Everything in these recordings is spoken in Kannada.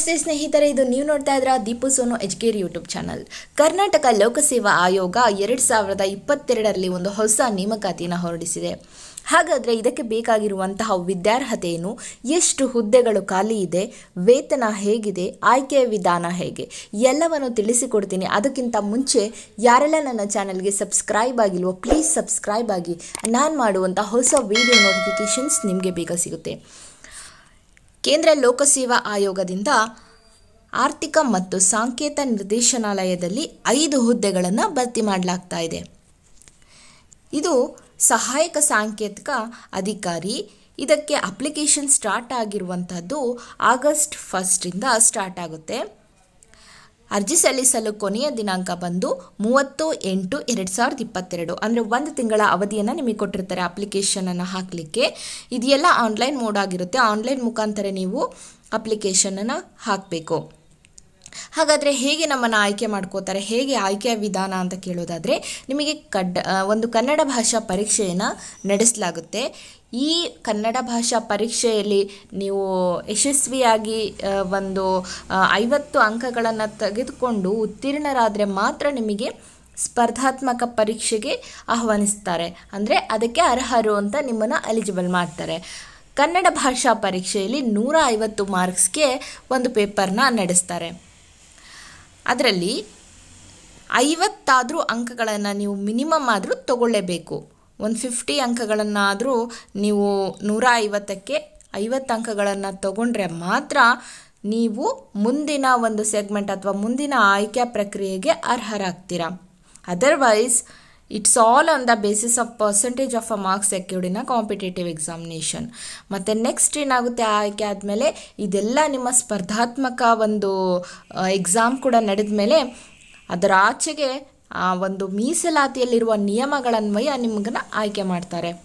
ನಮಸ್ತೆ ಸ್ನೇಹಿತರೆ, ಇದು ನೀವು ನೋಡ್ತಾ ಇದ್ರ Deepu Sonu Educare YouTube channel. Karnataka ಲೋಕಸೇವಾ ಆಯೋಗ ಎರಡು ಸಾವಿರದ ಇಪ್ಪತ್ತೆರಡರಲ್ಲಿ ಒಂದು ಹೊಸ ನೇಮಕಾತಿಯನ್ನು ಹೊರಡಿಸಿದೆ. ಹಾಗಾದರೆ ಇದಕ್ಕೆ ಬೇಕಾಗಿರುವಂತಹ ವಿದ್ಯಾರ್ಹತೆಯನ್ನು ಎಷ್ಟು ಹುದ್ದೆಗಳು ಖಾಲಿ ಇದೆ, ವೇತನ ಹೇಗಿದೆ ಆಯ್ಕೆಯ ವಿಧಾನ ಹೇಗೆ, ಎಲ್ಲವನ್ನು ತಿಳಿಸಿಕೊಡ್ತೀನಿ. ಅದಕ್ಕಿಂತ ಮುಂಚೆ ಯಾರೆಲ್ಲ ನನ್ನ ಚಾನಲ್ಗೆ ಸಬ್ಸ್ಕ್ರೈಬ್ ಆಗಿಲ್ವೋ, ಪ್ಲೀಸ್ ಸಬ್ಸ್ಕ್ರೈಬ್ ಆಗಿ. ನಾನು ಮಾಡುವಂಥ ಹೊಸ ವಿಡಿಯೋ ನೋಟಿಫಿಕೇಷನ್ಸ್ ನಿಮಗೆ ಬೇಗ ಸಿಗುತ್ತೆ. ಕೇಂದ್ರ ಲೋಕಸೇವಾ ಆಯೋಗದಿಂದ ಆರ್ಥಿಕ ಮತ್ತು ಸಾಂಕೇತ ನಿರ್ದೇಶನಾಲಯದಲ್ಲಿ ಐದು ಹುದ್ದೆಗಳನ್ನು ಭರ್ತಿ ಮಾಡಲಾಗ್ತಾ ಇದೆ. ಇದು ಸಹಾಯಕ ಸಾಂಕೇತಿಕ ಅಧಿಕಾರಿ, ಇದಕ್ಕೆ ಅಪ್ಲಿಕೇಶನ್ ಸ್ಟಾರ್ಟ್ ಆಗಿರುವಂಥದ್ದು ಆಗಸ್ಟ್ ಫಸ್ಟಿಂದ ಸ್ಟಾರ್ಟ್ ಆಗುತ್ತೆ. ಅರ್ಜಿ ಸಲ್ಲಿಸಲು ಕೊನೆಯ ದಿನಾಂಕ ಬಂದು ಮೂವತ್ತು ಎಂಟು ಎರಡು ಸಾವಿರದ ಇಪ್ಪತ್ತೆರಡು. ಅಂದರೆ ಒಂದು ತಿಂಗಳ ಅವಧಿಯನ್ನು ನಿಮಗೆ ಕೊಟ್ಟಿರ್ತಾರೆ ಅಪ್ಲಿಕೇಶನನ್ನು ಹಾಕಲಿಕ್ಕೆ. ಇದೆಲ್ಲ ಆನ್ಲೈನ್ ಮೋಡ್ ಆಗಿರುತ್ತೆ. ಆನ್ಲೈನ್ ಮುಖಾಂತರ ನೀವು ಅಪ್ಲಿಕೇಶನನ್ನು ಹಾಕಬೇಕು. ಹಾಗಾದರೆ ಹೇಗೆ ನಮ್ಮನ್ನು ಆಯ್ಕೆ ಮಾಡ್ಕೋತಾರೆ? ಹೇಗೆ ಆಯ್ಕೆಯ ವಿಧಾನ ಅಂತ ಕೇಳೋದಾದರೆ, ನಿಮಗೆ ಕಡ್ ಒಂದು ಕನ್ನಡ ಭಾಷಾ ಪರೀಕ್ಷೆಯನ್ನು ನಡೆಸಲಾಗುತ್ತೆ. ಈ ಕನ್ನಡ ಭಾಷಾ ಪರೀಕ್ಷೆಯಲ್ಲಿ ನೀವು ಯಶಸ್ವಿಯಾಗಿ ಒಂದು ಐವತ್ತು ಅಂಕಗಳನ್ನು ತೆಗೆದುಕೊಂಡು ಉತ್ತೀರ್ಣರಾದರೆ ಮಾತ್ರ ನಿಮಗೆ ಸ್ಪರ್ಧಾತ್ಮಕ ಪರೀಕ್ಷೆಗೆ ಆಹ್ವಾನಿಸ್ತಾರೆ. ಅಂದರೆ ಅದಕ್ಕೆ ಅರ್ಹರು ಅಂತ ನಿಮ್ಮನ್ನು ಎಲಿಜಿಬಲ್ ಮಾಡ್ತಾರೆ. ಕನ್ನಡ ಭಾಷಾ ಪರೀಕ್ಷೆಯಲ್ಲಿ ನೂರ ಐವತ್ತು ಮಾರ್ಕ್ಸ್ಗೆ ಒಂದು ಪೇಪರ್ನ ನಡೆಸ್ತಾರೆ. ಅದರಲ್ಲಿ ಐವತ್ತಾದರೂ ಅಂಕಗಳನ್ನು ನೀವು ಮಿನಿಮಮ್ ಆದರೂ ತಗೊಳ್ಳೇಬೇಕು. ಒಂದು ಫಿಫ್ಟಿ ಅಂಕಗಳನ್ನಾದರೂ ನೀವು ನೂರ ಐವತ್ತಕ್ಕೆ ಐವತ್ತು ಅಂಕಗಳನ್ನು ತಗೊಂಡ್ರೆ ಮಾತ್ರ ನೀವು ಮುಂದಿನ ಒಂದು ಸೆಗ್ಮೆಂಟ್ ಅಥವಾ ಮುಂದಿನ ಆಯ್ಕೆ ಪ್ರಕ್ರಿಯೆಗೆ ಅರ್ಹರಾಗ್ತೀರ. Otherwise it's all on the basis of percentage of a marks secured in a competitive examination ಮತ್ತು ನೆಕ್ಸ್ಟ್ ಏನಾಗುತ್ತೆ ಆಯ್ಕೆ ಆದಮೇಲೆ, ಇದೆಲ್ಲ ನಿಮ್ಮ ಸ್ಪರ್ಧಾತ್ಮಕ ಒಂದು ಎಕ್ಸಾಮ್ ಕೂಡ ನಡೆದ ಮೇಲೆ ಅದರ ಆಚೆಗೆ, ಆ, ಒಂದು ಮೀಸಲಾತಿಯಲ್ಲಿರುವ ನಿಯಮಗಳನ್ವಯ ನಿಮಗನ್ನು ಆಯ್ಕೆ ಮಾಡ್ತಾರೆ.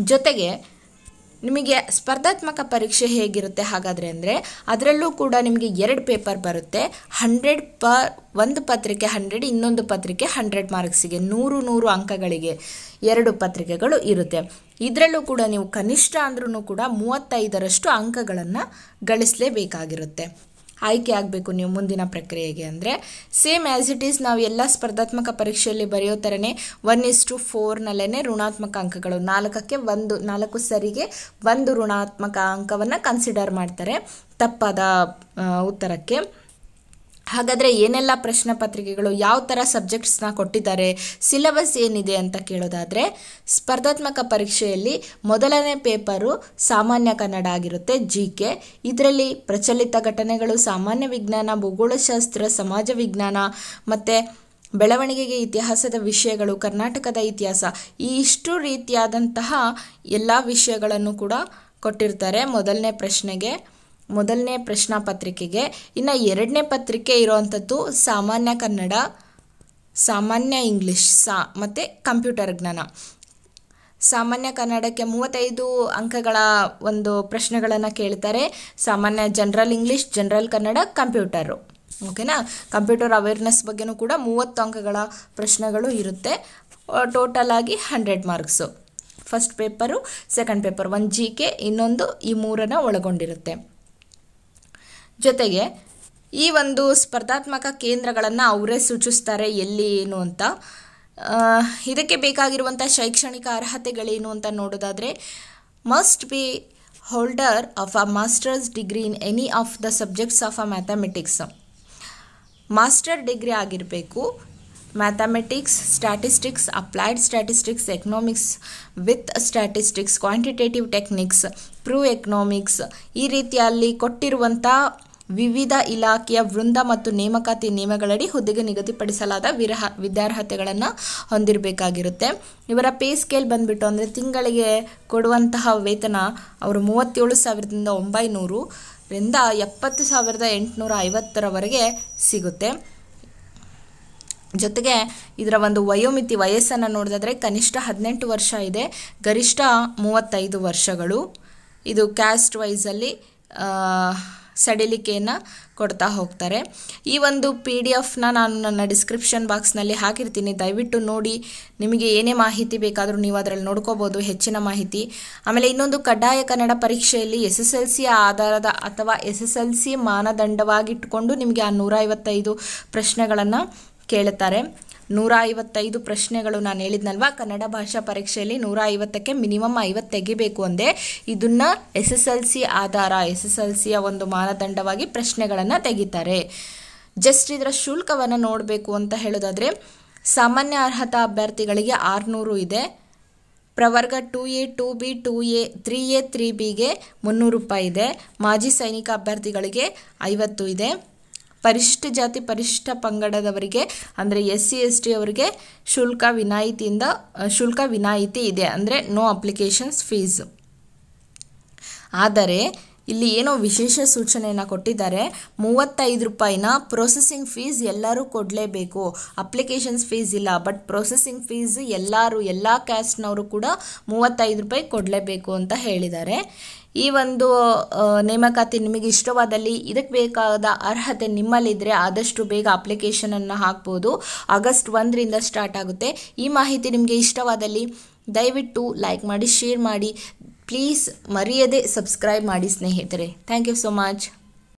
ಜೊತೆಗೆ ನಿಮಗೆ ಸ್ಪರ್ಧಾತ್ಮಕ ಪರೀಕ್ಷೆ ಹೇಗಿರುತ್ತೆ ಹಾಗಾದರೆ ಅಂದರೆ ಅದರಲ್ಲೂ ಕೂಡ ನಿಮಗೆ ಎರಡು ಪೇಪರ್ ಬರುತ್ತೆ. ಹಂಡ್ರೆಡ್ ಪರ್ ಒಂದು ಪತ್ರಿಕೆ ಹಂಡ್ರೆಡ್, ಇನ್ನೊಂದು ಪತ್ರಿಕೆ ಹಂಡ್ರೆಡ್ ಮಾರ್ಕ್ಸಿಗೆ, ನೂರು ನೂರು ಅಂಕಗಳಿಗೆ ಎರಡು ಪತ್ರಿಕೆಗಳು ಇರುತ್ತೆ. ಇದರಲ್ಲೂ ಕೂಡ ನೀವು ಕನಿಷ್ಠ ಅಂದ್ರೂ ಕೂಡ ಮೂವತ್ತೈದರಷ್ಟು ಅಂಕಗಳನ್ನು ಗಳಿಸಲೇಬೇಕಾಗಿರುತ್ತೆ. ಆಯ್ಕೆ ಆಗಬೇಕು ನೀವು ಮುಂದಿನ ಪ್ರಕ್ರಿಯೆಗೆ ಅಂದರೆ ಸೇಮ್ ಆ್ಯಸ್ ಇಟ್ ಈಸ್ ನಾವು ಎಲ್ಲ ಸ್ಪರ್ಧಾತ್ಮಕ ಪರೀಕ್ಷೆಯಲ್ಲಿ ಬರೆಯೋ ಥರನೇ ಒನ್ ಇಸ್ ಟು ಫೋರ್ನಲ್ಲೇ ಋಣಾತ್ಮಕ ಅಂಕಗಳು. ನಾಲ್ಕಕ್ಕೆ ಒಂದು, ನಾಲ್ಕು ಸರಿಗೆ ಒಂದು ಋಣಾತ್ಮಕ ಅಂಕವನ್ನು ಕನ್ಸಿಡರ್ ಮಾಡ್ತಾರೆ. ತಪ್ಪಾದ ಉತ್ತರಕ್ಕೆ. ಹಾಗಾದರೆ ಏನೆಲ್ಲ ಪ್ರಶ್ನೆ ಪತ್ರಿಕೆಗಳು ಯಾವ ಥರ ಸಬ್ಜೆಕ್ಟ್ಸ್ನ ಕೊಟ್ಟಿದ್ದಾರೆ ಸಿಲೆಬಸ್ ಏನಿದೆ ಅಂತ ಕೇಳೋದಾದರೆ, ಸ್ಪರ್ಧಾತ್ಮಕ ಪರೀಕ್ಷೆಯಲ್ಲಿ ಮೊದಲನೇ ಪೇಪರು ಸಾಮಾನ್ಯ ಕನ್ನಡ ಆಗಿರುತ್ತೆ ಜಿ ಕೆ ಇದರಲ್ಲಿ ಪ್ರಚಲಿತ ಘಟನೆಗಳು ಸಾಮಾನ್ಯ ವಿಜ್ಞಾನ, ಭೂಗೋಳಶಾಸ್ತ್ರ, ಸಮಾಜ ವಿಜ್ಞಾನ ಮತ್ತು ಬೆಳವಣಿಗೆಗೆ ಇತಿಹಾಸದ ವಿಷಯಗಳು, ಕರ್ನಾಟಕದ ಇತಿಹಾಸ, ಈ ಇಷ್ಟು ರೀತಿಯಾದಂತಹ ಎಲ್ಲ ವಿಷಯಗಳನ್ನು ಕೂಡ ಕೊಟ್ಟಿರ್ತಾರೆ ಮೊದಲನೇ ಪ್ರಶ್ನೆಗೆ. ಮೊದಲನೇ ಪ್ರಶ್ನಾ ಪತ್ರಿಕೆಗೆ. ಇನ್ನು ಎರಡನೇ ಪತ್ರಿಕೆ ಇರುವಂಥದ್ದು ಸಾಮಾನ್ಯ ಕನ್ನಡ, ಸಾಮಾನ್ಯ ಇಂಗ್ಲಿಷ್, ಸಾ ಮತ್ತು ಕಂಪ್ಯೂಟರ್ ಜ್ಞಾನ. ಸಾಮಾನ್ಯ ಕನ್ನಡಕ್ಕೆ ಮೂವತ್ತೈದು ಅಂಕಗಳ ಒಂದು ಪ್ರಶ್ನೆಗಳನ್ನು ಕೇಳ್ತಾರೆ. ಸಾಮಾನ್ಯ general English, general Kannada, computer. ಓಕೆನಾ? ಕಂಪ್ಯೂಟರ್ ಅವೇರ್ನೆಸ್ ಬಗ್ಗೆನೂ ಕೂಡ ಮೂವತ್ತು ಅಂಕಗಳ ಪ್ರಶ್ನೆಗಳು ಇರುತ್ತೆ. ಟೋಟಲ್ ಆಗಿ hundred marks. First paper, second paper ಒಂದು ಜಿ ಕೆ, ಇನ್ನೊಂದು ಈ ಮೂರನ್ನು ಒಳಗೊಂಡಿರುತ್ತೆ. ಜೊತೆಗೆ ಈ ಒಂದು ಸ್ಪರ್ಧಾತ್ಮಕ ಕೇಂದ್ರಗಳನ್ನು ಅವರೇ ಸೂಚಿಸ್ತಾರೆ, ಎಲ್ಲಿ ಏನು ಅಂತ. ಇದಕ್ಕೆ ಬೇಕಾಗಿರುವಂಥ ಶೈಕ್ಷಣಿಕ ಅರ್ಹತೆಗಳೇನು ಅಂತ ನೋಡೋದಾದರೆ must be holder of a masters degree in any of the subjects of a mathematics master degree ಆಗಿರಬೇಕು mathematics statistics applied statistics economics with statistics quantitative techniques ಪ್ರೂ economics ಈ ರೀತಿಯಲ್ಲಿ ಕೊಟ್ಟಿರುವಂಥ ವಿವಿಧ ಇಲಾಖೆಯ ವೃಂದ ಮತ್ತು ನೇಮಕಾತಿ ನಿಯಮಗಳಡಿ ಹುದ್ದೆಗೆ ನಿಗದಿಪಡಿಸಲಾದ ವಿರಹ ವಿದ್ಯಾರ್ಹತೆಗಳನ್ನು ಹೊಂದಿರಬೇಕಾಗಿರುತ್ತೆ. ಇವರ ಪೇ ಸ್ಕೇಲ್ ಬಂದ್ಬಿಟ್ಟು ಅಂದರೆ ತಿಂಗಳಿಗೆ ಕೊಡುವಂತಹ ವೇತನ ಅವರು ಮೂವತ್ತೇಳು ಸಾವಿರದಿಂದ ಒಂಬೈನೂರು ರಿಂದ ಎಪ್ಪತ್ತು ಸಾವಿರದ ಎಂಟುನೂರ ಐವತ್ತರವರೆಗೆ ಸಿಗುತ್ತೆ. ಜೊತೆಗೆ ಇದರ ಒಂದು ವಯೋಮಿತಿ ವಯಸ್ಸನ್ನು ನೋಡಿದ್ರೆ ಕನಿಷ್ಠ ಹದಿನೆಂಟು ವರ್ಷ ಇದೆ, ಗರಿಷ್ಠ ಮೂವತ್ತೈದು ವರ್ಷಗಳು. ಇದು ಕ್ಯಾಸ್ಟ್ ವೈಸಲ್ಲಿ ಸಡಿಲಿಕೆಯನ್ನು ಕೊಡ್ತಾ ಹೋಗ್ತಾರೆ. ಈ ಒಂದು ಪಿ ಡಿ ಎಫ್ನ ನಾನು ನನ್ನ ಡಿಸ್ಕ್ರಿಪ್ಷನ್ ಬಾಕ್ಸ್ನಲ್ಲಿ ಹಾಕಿರ್ತೀನಿ. ದಯವಿಟ್ಟು ನೋಡಿ, ನಿಮಗೆ ಏನೇ ಮಾಹಿತಿ ಬೇಕಾದರೂ ನೀವು ಅದರಲ್ಲಿ ನೋಡ್ಕೋಬೋದು, ಹೆಚ್ಚಿನ ಮಾಹಿತಿ. ಆಮೇಲೆ ಇನ್ನೊಂದು ಕಡ್ಡಾಯ ಕನ್ನಡ ಪರೀಕ್ಷೆಯಲ್ಲಿ ಎಸ್ ಎಸ್ ಎಲ್ ಸಿ ಆಧಾರದ ಅಥವಾ ಎಸ್ ಎಸ್ ಎಲ್ ಸಿ ಮಾನದಂಡವಾಗಿಟ್ಟುಕೊಂಡು ನಿಮಗೆ ಆ ನೂರ ಐವತ್ತೈದು ಪ್ರಶ್ನೆಗಳನ್ನು ಕೇಳುತ್ತಾರೆ. ನೂರ ಐವತ್ತೈದು ಪ್ರಶ್ನೆಗಳು ನಾನು ಹೇಳಿದ್ನಲ್ವಾ? ಕನ್ನಡ ಭಾಷಾ ಪರೀಕ್ಷೆಯಲ್ಲಿ ನೂರ ಐವತ್ತಕ್ಕೆ ಮಿನಿಮಮ್ ಐವತ್ತು ತೆಗಿಬೇಕು ಅಂದೆ. ಇದನ್ನ ಎಸ್ ಎಸ್ ಎಲ್ ಸಿ ಆಧಾರ ಎಸ್ ಎಸ್ ಎಲ್ ಸಿಯ ಒಂದು ಮಾನದಂಡವಾಗಿ ಪ್ರಶ್ನೆಗಳನ್ನು ತೆಗಿತಾರೆ. ಜಸ್ಟ್ ಇದರ ಶುಲ್ಕವನ್ನು ನೋಡಬೇಕು ಅಂತ ಹೇಳೋದಾದರೆ, ಸಾಮಾನ್ಯ ಅರ್ಹತಾ ಅಭ್ಯರ್ಥಿಗಳಿಗೆ ಆರುನೂರು ಇದೆ. ಪ್ರವರ್ಗ two A, two B, two A, three A, three ಬಿಗೆ ಮುನ್ನೂರು ರೂಪಾಯಿ ಇದೆ. ಮಾಜಿ ಸೈನಿಕ ಅಭ್ಯರ್ಥಿಗಳಿಗೆ ಐವತ್ತು ಇದೆ. ಪರಿಶಿಷ್ಟ ಜಾತಿ ಪರಿಶಿಷ್ಟ ಪಂಗಡದವರಿಗೆ, ಅಂದರೆ ಎಸ್ ಸಿ, ಎಸ್ ಟಿ ಅವರಿಗೆ ಶುಲ್ಕ ವಿನಾಯಿತಿಯಿಂದ ಶುಲ್ಕ ವಿನಾಯಿತಿ ಇದೆ, ಅಂದರೆ ನೋ ಅಪ್ಲಿಕೇಶನ್ಸ್ ಫೀಸ್ ಆದರೆ ಇಲ್ಲಿ ಏನೋ ವಿಶೇಷ ಸೂಚನೆಯನ್ನು ಕೊಟ್ಟಿದ್ದಾರೆ. ಮೂವತ್ತೈದು ರೂಪಾಯಿನ ಪ್ರೊಸೆಸಿಂಗ್ ಫೀಸ್ ಎಲ್ಲರೂ ಕೊಡಲೇಬೇಕು. ಅಪ್ಲಿಕೇಶನ್ಸ್ ಫೀಸ್ ಇಲ್ಲ ಬಟ್ ಪ್ರೊಸೆಸಿಂಗ್ ಫೀಸ್ ಎಲ್ಲರೂ, ಎಲ್ಲ ಕ್ಯಾಸ್ಟ್ನವರು ಕೂಡ ಮೂವತ್ತೈದು ರೂಪಾಯಿ ಕೊಡಲೇಬೇಕು ಅಂತ ಹೇಳಿದ್ದಾರೆ. ಈ ಒಂದು ನೇಮಕಾತಿ ನಿಮಗೆ ಇಷ್ಟವಾದಲ್ಲಿ ಇದಕ್ಕೆ ಬೇಕಾದ ಅರ್ಹತೆ ನಿಮ್ಮಲ್ಲಿದ್ದರೆ ಆದಷ್ಟು ಬೇಗ ಅಪ್ಲಿಕೇಶನನ್ನು ಹಾಕ್ಬೋದು. ಆಗಸ್ಟ್ ಒಂದರಿಂದ ಸ್ಟಾರ್ಟ್ ಆಗುತ್ತೆ. ಈ ಮಾಹಿತಿ ನಿಮಗೆ ಇಷ್ಟವಾದಲ್ಲಿ ದಯವಿಟ್ಟು ಲೈಕ್ ಮಾಡಿ ಶೇರ್ ಮಾಡಿ. ಪ್ಲೀಸ್ ಮರೆಯದೆ ಸಬ್ಸ್ಕ್ರೈಬ್ ಮಾಡಿ ಸ್ನೇಹಿತರೆ. Thank you so much